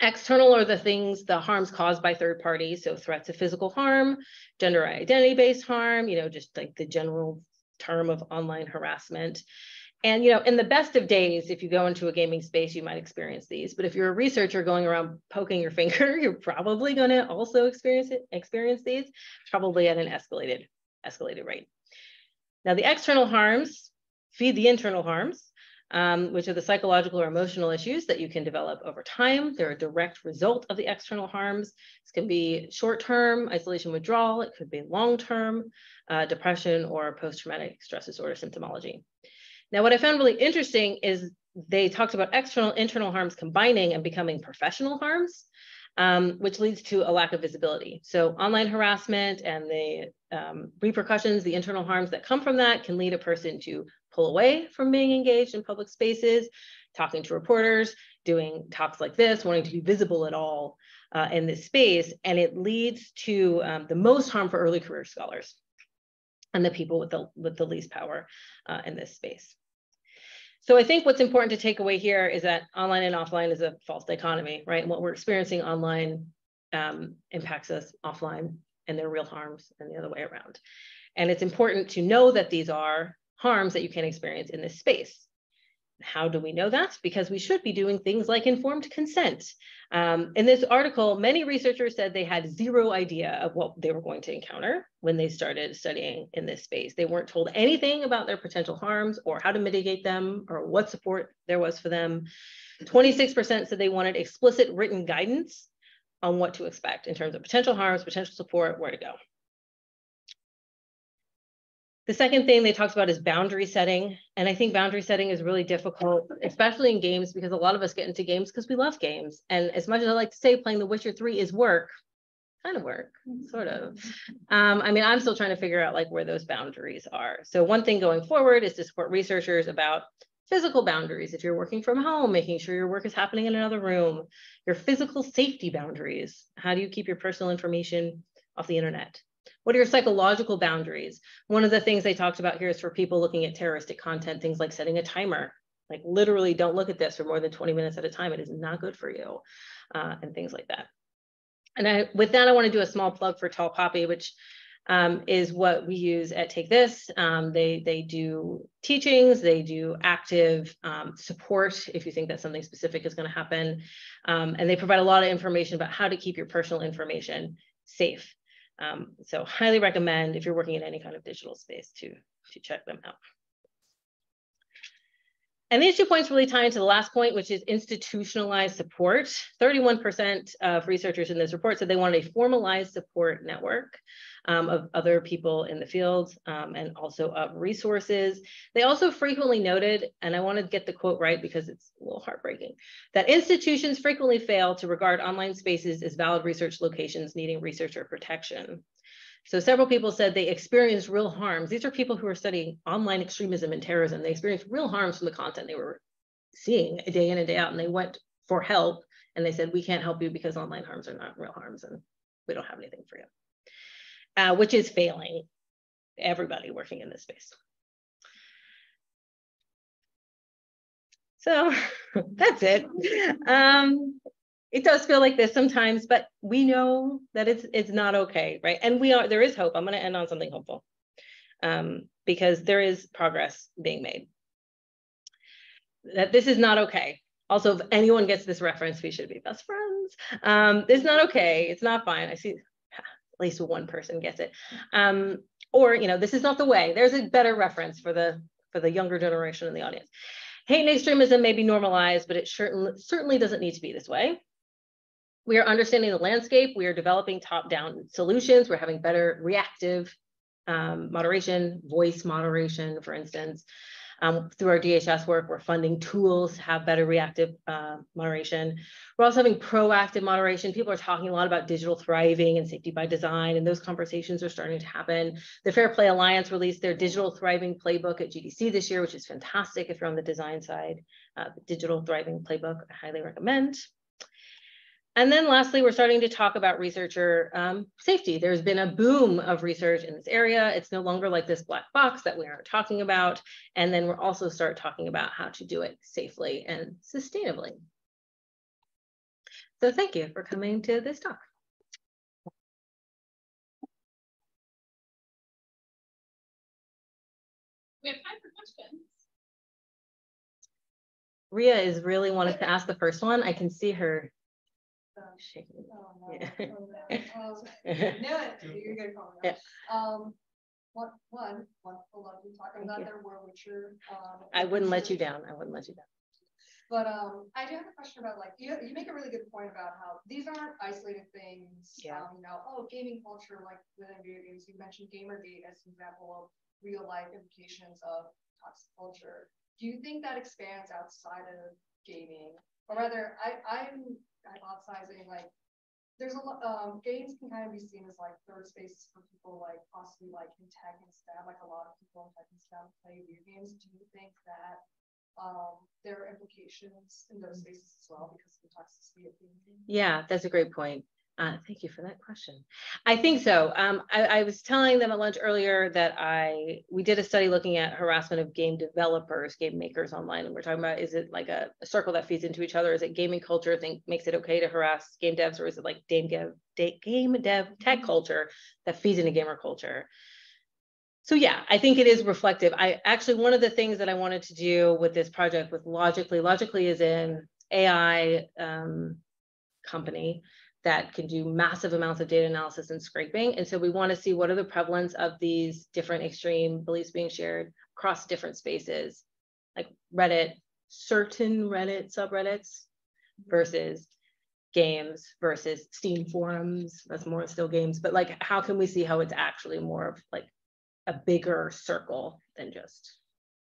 Speaker 2: External are the things, the harms caused by third parties, so threats of physical harm, gender identity-based harm, you know, just like the general term of online harassment. And you know, in the best of days, if you go into a gaming space, you might experience these. But if you're a researcher going around poking your finger, you're probably going to also experience it, experience these, probably at an escalated escalated rate. Now, the external harms feed the internal harms, um, which are the psychological or emotional issues that you can develop over time. They're a direct result of the external harms. This can be short-term isolation withdrawal. It could be long-term uh, depression or post-traumatic stress disorder symptomology. Now, what I found really interesting is they talked about external internal harms combining and becoming professional harms, um, which leads to a lack of visibility. So online harassment and the um, repercussions, the internal harms that come from that can lead a person to pull away from being engaged in public spaces, talking to reporters, doing talks like this, wanting to be visible at all uh, in this space. And it leads to um, the most harm for early career scholars and the people with the, with the least power uh, in this space. So I think what's important to take away here is that online and offline is a false dichotomy, right? And what we're experiencing online um, impacts us offline and they're real harms and the other way around. And it's important to know that these are harms that you can experience in this space. How do we know that? Because we should be doing things like informed consent. Um, in this article, many researchers said they had zero idea of what they were going to encounter when they started studying in this space. They weren't told anything about their potential harms or how to mitigate them or what support there was for them. 26% said they wanted explicit written guidance on what to expect in terms of potential harms, potential support, where to go. The second thing they talked about is boundary setting. And I think boundary setting is really difficult, especially in games, because a lot of us get into games because we love games. And as much as I like to say playing The Witcher 3 is work, kind of work, sort of. Um, I mean, I'm still trying to figure out like where those boundaries are. So one thing going forward is to support researchers about physical boundaries. If you're working from home, making sure your work is happening in another room, your physical safety boundaries. How do you keep your personal information off the internet? What are your psychological boundaries? One of the things they talked about here is for people looking at terroristic content, things like setting a timer, like literally don't look at this for more than 20 minutes at a time. It is not good for you uh, and things like that. And I, with that, I want to do a small plug for Tall Poppy, which um, is what we use at Take This. Um, they, they do teachings, they do active um, support if you think that something specific is going to happen. Um, and they provide a lot of information about how to keep your personal information safe. Um, so highly recommend if you're working in any kind of digital space to, to check them out. And these two points really tie into the last point, which is institutionalized support. 31% of researchers in this report said they wanted a formalized support network um, of other people in the field um, and also of resources. They also frequently noted, and I want to get the quote right because it's a little heartbreaking, that institutions frequently fail to regard online spaces as valid research locations needing researcher protection. So several people said they experienced real harms. These are people who are studying online extremism and terrorism. They experienced real harms from the content they were seeing day in and day out, and they went for help. And they said, we can't help you because online harms are not real harms, and we don't have anything for you, uh, which is failing everybody working in this space. So that's it. Um, it does feel like this sometimes, but we know that it's it's not okay, right? And we are there is hope. I'm going to end on something hopeful, um, because there is progress being made. That this is not okay. Also, if anyone gets this reference, we should be best friends. Um, it's not okay. It's not fine. I see at least one person gets it. Um, or you know, this is not the way. There's a better reference for the for the younger generation in the audience. Hate and extremism may be normalized, but it certainly certainly doesn't need to be this way. We are understanding the landscape. We are developing top-down solutions. We're having better reactive um, moderation, voice moderation, for instance. Um, through our DHS work, we're funding tools to have better reactive uh, moderation. We're also having proactive moderation. People are talking a lot about digital thriving and safety by design, and those conversations are starting to happen. The Fair Play Alliance released their digital thriving playbook at GDC this year, which is fantastic if you're on the design side. Uh, the digital thriving playbook, I highly recommend. And then lastly, we're starting to talk about researcher um, safety. There's been a boom of research in this area. It's no longer like this black box that we aren't talking about. And then we'll also start talking about how to do it safely and sustainably. So thank you for coming to this talk.
Speaker 1: We have time for questions.
Speaker 2: Ria is really wanting to ask the first one. I can see her
Speaker 3: shaking. Oh, no. um, no, you're good. Yeah. Um, what one wonderful love you talking about there were Witcher. Um,
Speaker 2: I wouldn't let you down. I wouldn't let you down.
Speaker 3: But um, I do have a question about like you. You make a really good point about how these aren't isolated things.
Speaker 2: Yeah.
Speaker 3: Um, you know, oh, gaming culture like within video games. You mentioned GamerGate as an example of real life implications of toxic culture. Do you think that expands outside of gaming, or rather, I I'm hypothesizing like there's a lot um, games can kind of be seen as like third spaces for people like possibly like in tech and STEM, like a lot of people in tech and STEM play video games. Do you think that um, there are implications in those spaces as well because of the toxicity of gaming?
Speaker 2: Yeah, that's a great point. Uh, thank you for that question. I think so. Um, I, I, was telling them at lunch earlier that I we did a study looking at harassment of game developers, game makers online, and we're talking about is it like a, a circle that feeds into each other? Is it gaming culture think makes it okay to harass game devs, or is it like game dev game dev tech culture that feeds into gamer culture? So yeah, I think it is reflective. I actually one of the things that I wanted to do with this project with Logically, Logically is in AI um, company that can do massive amounts of data analysis and scraping. And so we want to see what are the prevalence of these different extreme beliefs being shared across different spaces, like Reddit, certain Reddit subreddits versus games versus Steam forums. That's more still games, but like, how can we see how it's actually more of like a bigger circle than just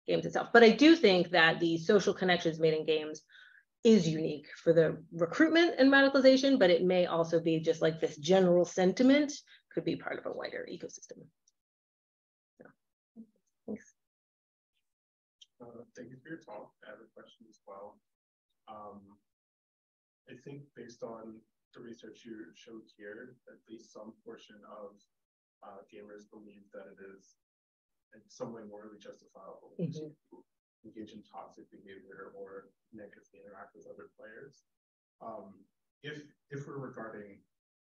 Speaker 2: games itself? But I do think that the social connections made in games is unique for the recruitment and radicalization, but it may also be just like this general sentiment could be part of a wider ecosystem. So, thanks.
Speaker 4: Uh, thank you for your talk. I have a question as well. Um, I think based on the research you showed here, at least some portion of uh, gamers believe that it is in some way morally justifiable mm -hmm. to engage in toxic behavior or negatively interact with other players. Um, if if we're regarding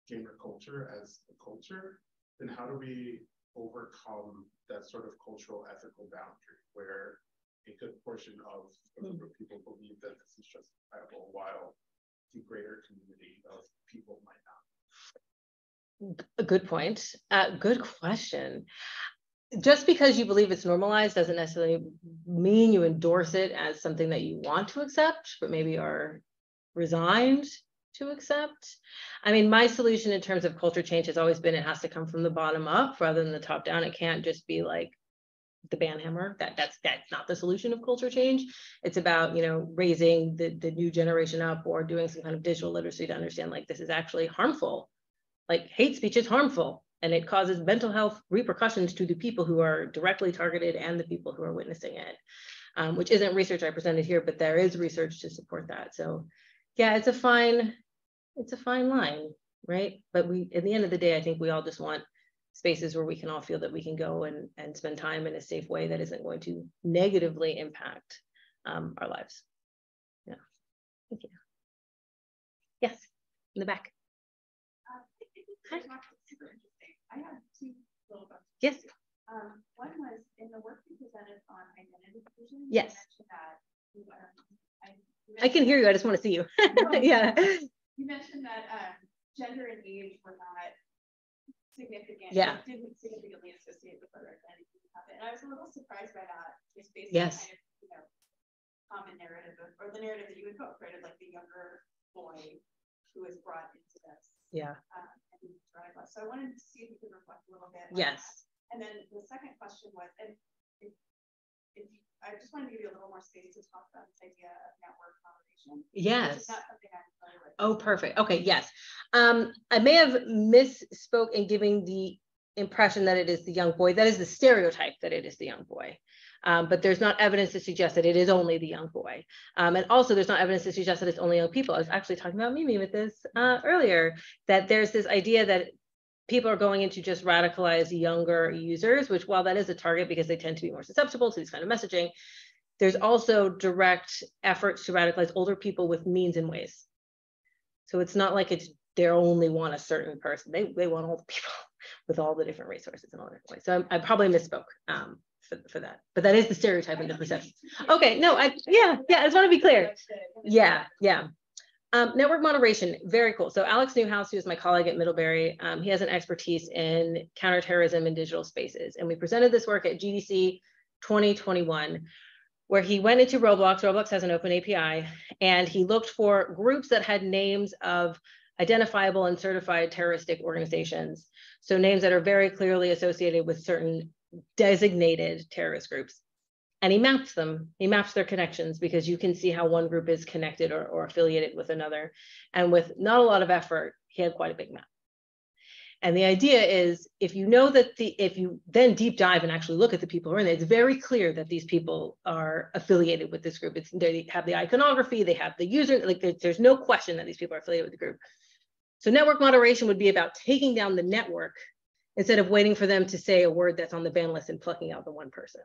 Speaker 4: gamer culture as a culture, then how do we overcome that sort of cultural ethical boundary where a good portion of a group of people believe that this is justifiable while the greater community of people might not?
Speaker 2: A good point. Uh, good question just because you believe it's normalized doesn't necessarily mean you endorse it as something that you want to accept, but maybe are resigned to accept. I mean, my solution in terms of culture change has always been it has to come from the bottom up rather than the top down. It can't just be like the banhammer. That that's that's not the solution of culture change. It's about you know raising the the new generation up or doing some kind of digital literacy to understand like this is actually harmful. Like hate speech is harmful and it causes mental health repercussions to the people who are directly targeted and the people who are witnessing it, um, which isn't research I presented here, but there is research to support that. So yeah, it's a fine, it's a fine line, right? But we, at the end of the day, I think we all just want spaces where we can all feel that we can go and, and spend time in a safe way that isn't going to negatively impact um, our lives. Yeah, thank you. Yes, in the back. Uh,
Speaker 5: I have two little questions.
Speaker 2: Yes.
Speaker 5: Um, one was in the work you presented on identity fusion.
Speaker 2: Yes.
Speaker 5: that
Speaker 2: um, I, can hear you. I just want to see you. yeah.
Speaker 5: You mentioned that um, gender and age were not significant.
Speaker 2: Yeah.
Speaker 5: Didn't significantly associate with whether identity happened. And I was a little surprised by that, just based
Speaker 2: yes.
Speaker 5: on kind of, you know, common narrative of, or the narrative that you would put, right? Of like the younger boy who was brought into this.
Speaker 2: Yeah.
Speaker 5: Um, so I wanted to see if you could reflect a little bit.
Speaker 2: Yes.
Speaker 5: And then the second question was, and if, if you, I just wanted to give you a little more space to talk about this idea of network moderation.
Speaker 2: Yes.
Speaker 5: not something I'm familiar with.
Speaker 2: Oh, perfect. Okay, yes. Um, I may have misspoke in giving the impression that it is the young boy. That is the stereotype that it is the young boy. Um, but there's not evidence to suggest that it is only the young boy. Um, and also there's not evidence to suggest that it's only young people. I was actually talking about Mimi with this uh, earlier, that there's this idea that people are going into just radicalize younger users, which while that is a target because they tend to be more susceptible to these kind of messaging, there's also direct efforts to radicalize older people with means and ways. So it's not like it's they only want a certain person. They, they want all the people with all the different resources and all the different ways. So I, I probably misspoke. Um, for, for that. But that is the stereotype and the perception. Okay, no, I yeah, yeah, I just want to be clear. Yeah, yeah. Um, network moderation, very cool. So Alex Newhouse, who is my colleague at Middlebury, um, he has an expertise in counterterrorism in digital spaces. And we presented this work at GDC 2021, where he went into Roblox, Roblox has an open API, and he looked for groups that had names of identifiable and certified terroristic organizations. So names that are very clearly associated with certain designated terrorist groups. And he maps them, he maps their connections because you can see how one group is connected or, or affiliated with another. And with not a lot of effort, he had quite a big map. And the idea is if you know that the, if you then deep dive and actually look at the people who are in there, it's very clear that these people are affiliated with this group. It's, they have the iconography, they have the user, like there, there's no question that these people are affiliated with the group. So network moderation would be about taking down the network instead of waiting for them to say a word that's on the ban list and plucking out the one person.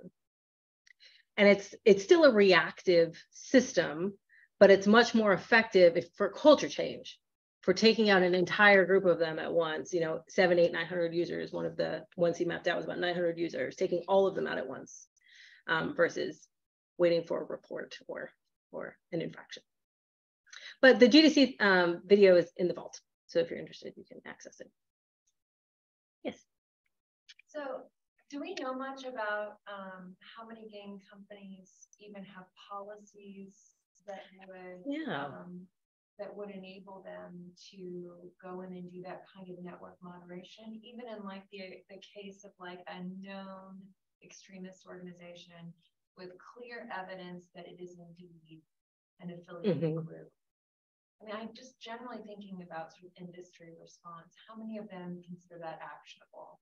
Speaker 2: And it's it's still a reactive system, but it's much more effective if, for culture change, for taking out an entire group of them at once. You know, seven, eight, nine hundred users. One of the ones he mapped out was about 900 users, taking all of them out at once, um, versus waiting for a report or or an infraction. But the GDC um, video is in the vault. So if you're interested, you can access it. Yes.
Speaker 6: So do we know much about um, how many game companies even have policies that would
Speaker 2: yeah.
Speaker 6: um, that would enable them to go in and do that kind of network moderation, even in like the the case of like a known extremist organization with clear evidence that it is indeed an affiliated mm -hmm. group. I mean, I'm just generally thinking about sort of industry response. How many of them consider that actionable?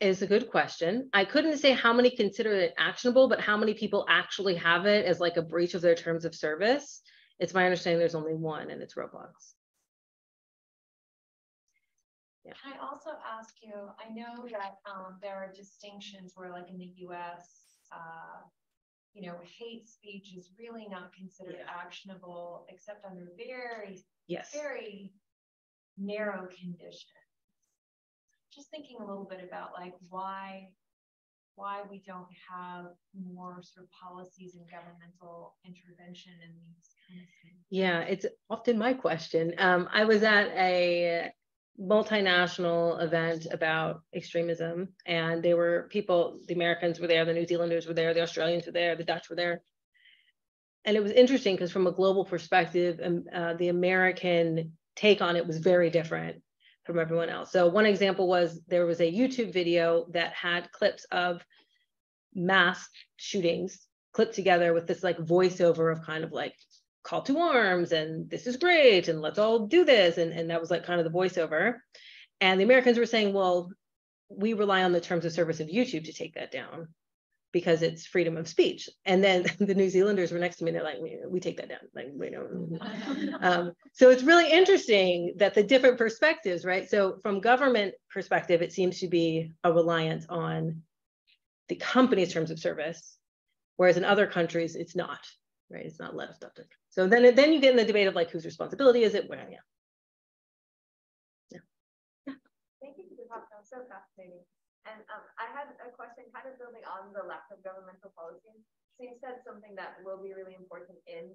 Speaker 2: Is a good question. I couldn't say how many consider it actionable, but how many people actually have it as like a breach of their terms of service. It's my understanding there's only one and it's Roblox.
Speaker 6: Yeah. Can I also ask you, I know that um, there are distinctions where like in the US, uh, you know, hate speech is really not considered yeah. actionable except under very,
Speaker 2: yes.
Speaker 6: very narrow conditions. Just thinking a little bit about like why why we don't have more sort of policies and governmental intervention in these kind of things.
Speaker 2: Yeah, it's often my question. Um, I was at a multinational event about extremism and there were people the americans were there the new zealanders were there the australians were there the dutch were there and it was interesting because from a global perspective um, uh, the american take on it was very different from everyone else so one example was there was a youtube video that had clips of mass shootings clipped together with this like voiceover of kind of like call to arms and this is great and let's all do this and, and that was like kind of the voiceover and the americans were saying well we rely on the terms of service of youtube to take that down because it's freedom of speech and then the new zealanders were next to me and they're like we, we take that down like we don't um, so it's really interesting that the different perspectives right so from government perspective it seems to be a reliance on the company's terms of service whereas in other countries it's not right? It's not left up to. So then, then you get in the debate of like whose responsibility is it? Where, yeah.
Speaker 7: Yeah. yeah. Thank you for the talk. That was so fascinating. And um, I had a question kind of building on the lack of governmental policy. So you said something that will be really important in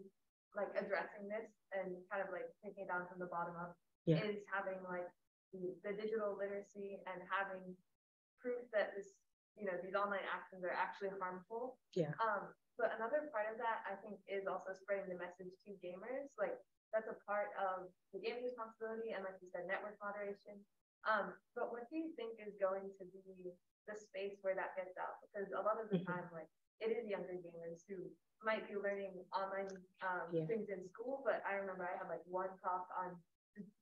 Speaker 7: like addressing this and kind of like taking it down from the bottom up yeah. is having like the, the digital literacy and having proof that this, you know, these online actions are actually harmful.
Speaker 2: Yeah.
Speaker 7: Um, but another part of that, I think, is also spreading the message to gamers. Like that's a part of the gaming responsibility, and like you said, network moderation. Um, but what do you think is going to be the space where that gets out? Because a lot of the mm-hmm. time, like it is younger gamers who might be learning online um, yeah. things in school. But I remember I had like one talk on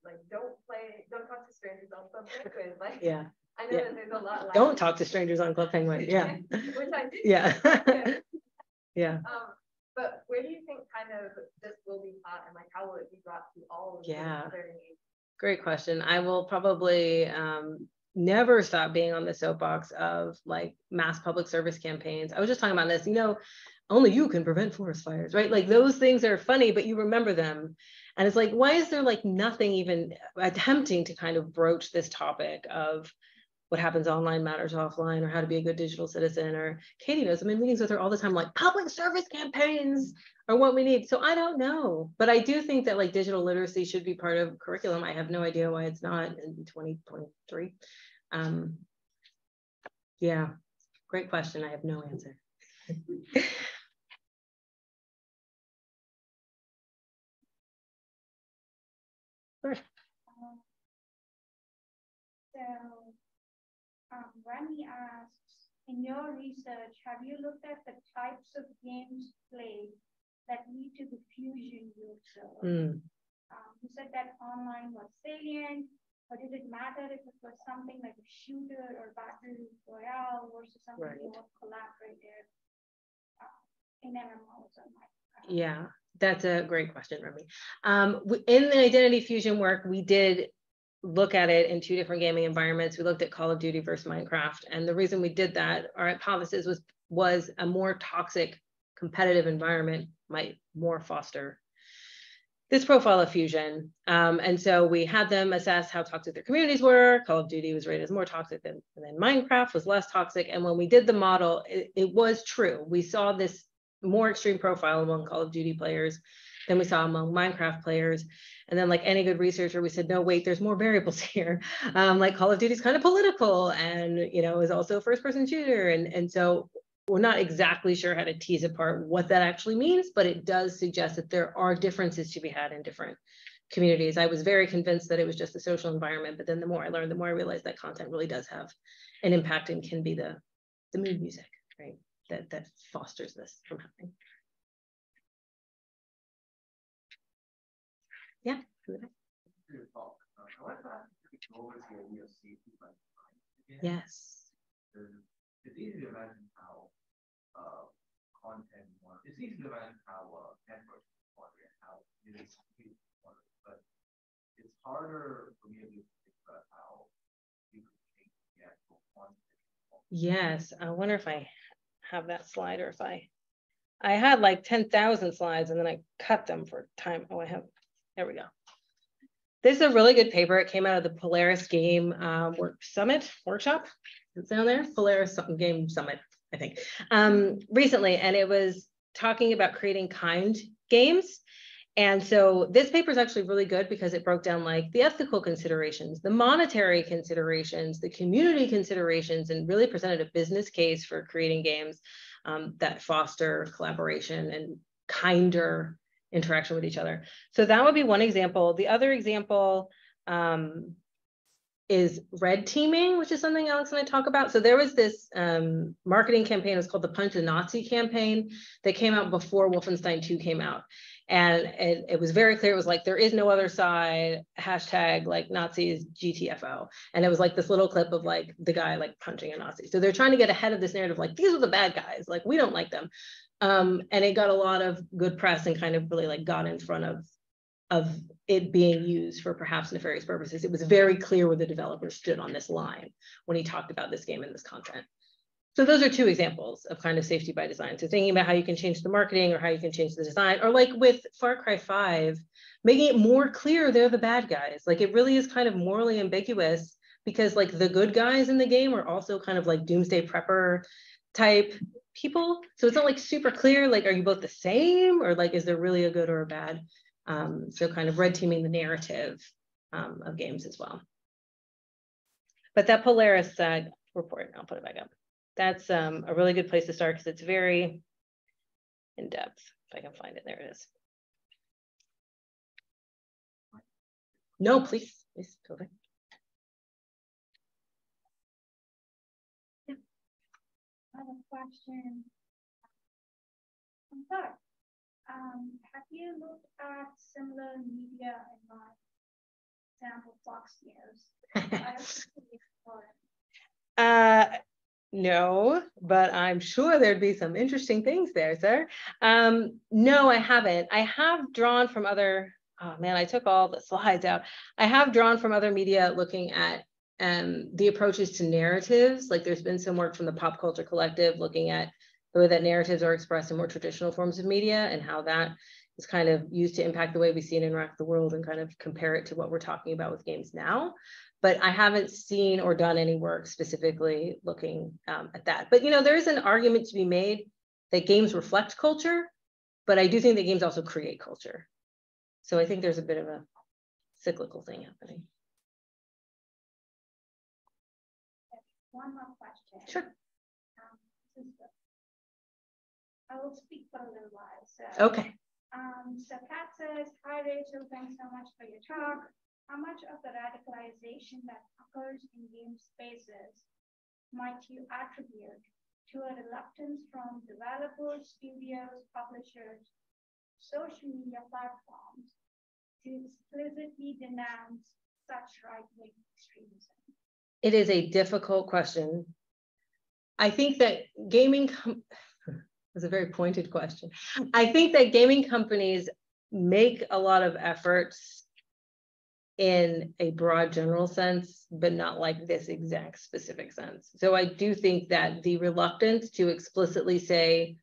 Speaker 7: like don't play, don't talk to strangers on Club Penguin. Like
Speaker 2: yeah.
Speaker 7: I know
Speaker 2: yeah.
Speaker 7: that there's a lot.
Speaker 2: Don't talk to strangers on Club Penguin. Yeah.
Speaker 7: Which I did.
Speaker 2: Yeah. Yeah.
Speaker 7: Um, but where do you think kind of this will be taught and like how will it be brought to all of
Speaker 2: yeah. Great question. I will probably um, never stop being on the soapbox of like mass public service campaigns. I was just talking about this, you know, only you can prevent forest fires, right? Like those things are funny, but you remember them. And it's like, why is there like nothing even attempting to kind of broach this topic of what happens online matters offline or how to be a good digital citizen or katie knows i'm in meetings with her all the time like public service campaigns are what we need. So i don't know. But i do think that like digital literacy should be part of curriculum. I have no idea why it's not in 2023 um, yeah. Great question. I have no answer.
Speaker 8: Sure. so um, Remy asks, in your research, have you looked at the types of games played that lead to the fusion you observe? Mm. Um, you said that online was salient, but did it matter if it was something like a shooter or battle royale versus something right. more collaborative uh, in MMOs or like
Speaker 2: yeah, that's a great question, Remy. Um, in the identity fusion work, we did look at it in two different gaming environments. We looked at Call of Duty versus Minecraft. And the reason we did that, our hypothesis was, was a more toxic competitive environment might more foster this profile of fusion. Um, and so we had them assess how toxic their communities were. Call of Duty was rated as more toxic than, than Minecraft was less toxic. And when we did the model, it, it was true. We saw this more extreme profile among Call of Duty players than we saw among Minecraft players. And then like any good researcher, we said, no, wait, there's more variables here. Um, like Call of Duty is kind of political and, you know, is also a first person shooter. And, and so we're not exactly sure how to tease apart what that actually means, but it does suggest that there are differences to be had in different communities. I was very convinced that it was just the social environment, but then the more I learned, the more I realized that content really does have an impact and can be the, the mood music, right? That, that fosters this from happening. Yes.
Speaker 9: It's easy to imagine how uh, content. It's easy to imagine how uh, how it is but it's harder for me to think about how you can the actual content.
Speaker 2: Yes, I wonder if I have that slide or if I, I had like 10,000 slides and then I cut them for time. Oh, I have, there we go. This is a really good paper. It came out of the Polaris Game uh, Work Summit workshop. It's down there, Polaris Game Summit. I think, um, recently, and it was talking about creating kind games. And so this paper is actually really good because it broke down like the ethical considerations, the monetary considerations, the community considerations, and really presented a business case for creating games um, that foster collaboration and kinder interaction with each other. So that would be one example. The other example um, is red teaming, which is something Alex and I talk about. So there was this um, marketing campaign, it was called the Punch the Nazi campaign that came out before Wolfenstein 2 came out. And it, it, was very clear, it was like, there is no other side, hashtag like Nazis GTFO. And it was like this little clip of like the guy like punching a Nazi. So they're trying to get ahead of this narrative, like these are the bad guys, like we don't like them. Um, and it got a lot of good press and kind of really like got in front of of it being used for perhaps nefarious purposes. It was very clear where the developer stood on this line when he talked about this game and this content. So those are two examples of kind of safety by design. So thinking about how you can change the marketing or how you can change the design, or like with Far Cry 5, making it more clear they're the bad guys. Like it really is kind of morally ambiguous because like the good guys in the game are also kind of like doomsday prepper type people. So it's not like super clear, like, are you both the same? Or like, is there really a good or a bad? Um, so kind of red teaming the narrative um, of games as well. But that Polaris uh, report, I'll put it back up. That's um, a really good place to start because it's very in depth. If I can find it, there it is. No, please, please, go
Speaker 8: have a question. I'm sorry. Um, have you looked at similar media environments? Example, Fox News.
Speaker 2: uh, no, but I'm sure there'd be some interesting things there, sir. Um, no, I haven't. I have drawn from other, oh man, I took all the slides out. I have drawn from other media looking at um, the approaches to narratives. Like there's been some work from the Pop Culture Collective looking at the way that narratives are expressed in more traditional forms of media and how that is kind of used to impact the way we see and interact with the world and kind of compare it to what we're talking about with games now. But I haven't seen or done any work specifically looking um, at that. But you know, there is an argument to be made that games reflect culture, but I do think that games also create culture. So I think there's a bit of a cyclical thing happening.
Speaker 8: One more question.
Speaker 2: Sure.
Speaker 8: I will speak for a little while. So,
Speaker 2: okay.
Speaker 8: Um, so Kat says, hi Rachel, thanks so much for your talk. How much of the radicalization that occurs in game spaces might you attribute to a reluctance from developers, studios, publishers, social media platforms to explicitly denounce such right-wing extremism?
Speaker 2: It is a difficult question. I think that gaming was a very pointed question. I think that gaming companies make a lot of efforts in a broad general sense, but not like this exact specific sense. So I do think that the reluctance to explicitly say,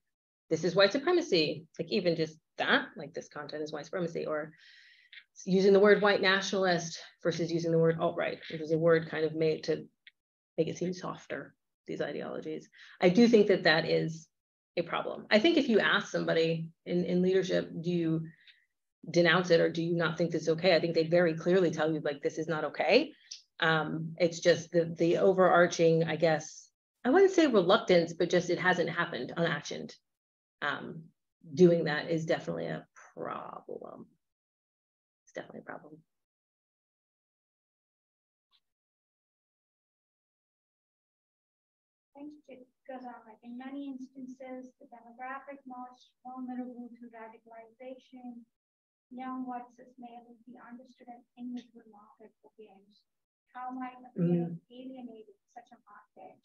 Speaker 2: this is white supremacy, like even just that, like this content is white supremacy, or using the word white nationalist versus using the word alt-right, which is a word kind of made to make it seem softer, these ideologies. I do think that that is a problem. I think if you ask somebody in, in leadership, do you denounce it or do you not think this is okay? I think they very clearly tell you like, this is not okay. Um, it's just the, the overarching, I guess, I wouldn't say reluctance, but just it hasn't happened unactioned. Um, doing that is definitely a problem. It's definitely a problem.
Speaker 8: Thanks, because uh, like in many instances, the demographic most vulnerable to radicalization, young white cis male would be understood as individual market for games. How might a mm. alienated such a market?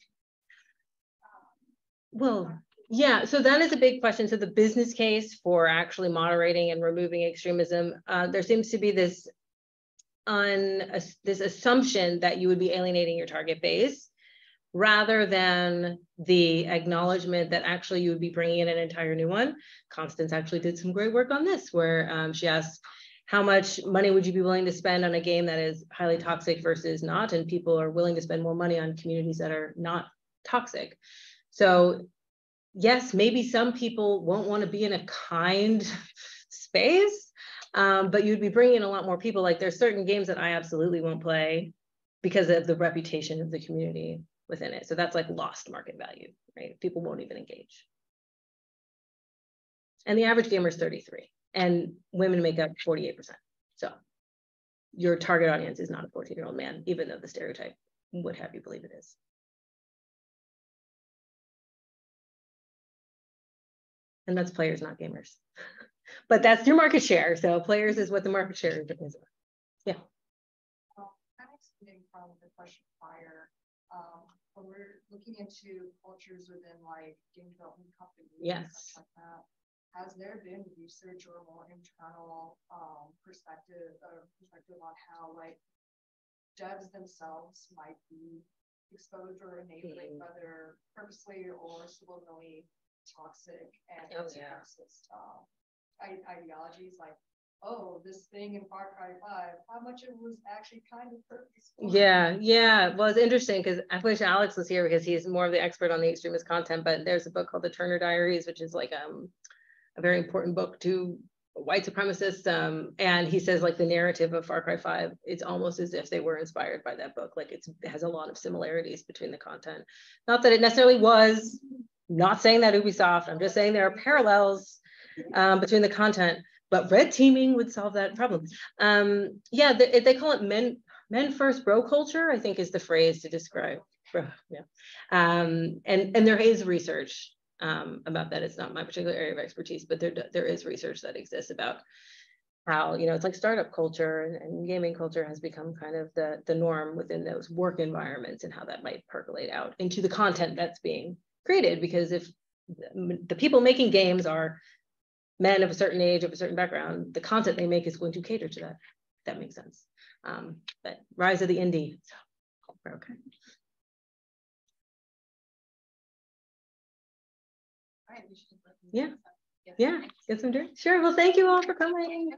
Speaker 2: Um, well, yeah, so that is a big question. So the business case for actually moderating and removing extremism, uh, there seems to be this on this assumption that you would be alienating your target base rather than the acknowledgement that actually you would be bringing in an entire new one. Constance actually did some great work on this where um, she asked, how much money would you be willing to spend on a game that is highly toxic versus not? And people are willing to spend more money on communities that are not toxic. So yes, maybe some people won't want to be in a kind space, um, but you'd be bringing in a lot more people. Like there's certain games that I absolutely won't play because of the reputation of the community within it. So that's like lost market value, right? People won't even engage. And the average gamer is 33 and women make up 48%. So your target audience is not a 14 year old man, even though the stereotype would have you believe it is. And that's players, not gamers. but that's your market share. So players is what the market share is. Yeah.
Speaker 3: Um, kind of from the question prior, um, when we're looking into cultures within like game development companies,
Speaker 2: yes,
Speaker 3: like that, has there been research or more internal um, perspective or perspective on how like devs themselves might be exposed or enabling, mm. whether purposely or subliminally, toxic and oh, yeah. uh, ideologies like oh, this thing in Far Cry 5, how much it was actually kind of purposeful.
Speaker 2: Yeah, yeah. Well, it's interesting because I wish Alex was here because he's more of the expert on the extremist content, but there's a book called The Turner Diaries, which is like um, a very important book to white supremacists. Um, and he says like the narrative of Far Cry 5, it's almost as if they were inspired by that book. Like it has a lot of similarities between the content. Not that it necessarily was, not saying that Ubisoft, I'm just saying there are parallels um, between the content, but red teaming would solve that problem. Um, yeah, they, they call it men men first bro culture, I think is the phrase to describe. Bro, yeah. Um, and, and there is research um, about that. It's not my particular area of expertise, but there, there is research that exists about how, you know, it's like startup culture and, and gaming culture has become kind of the, the norm within those work environments and how that might percolate out into the content that's being created because if the people making games are men of a certain age, of a certain background, the content they make is going to cater to that. that makes sense. Um, but rise of the indie. So, okay. Yeah. Yeah, get some drink. Sure. Well, thank you all for coming.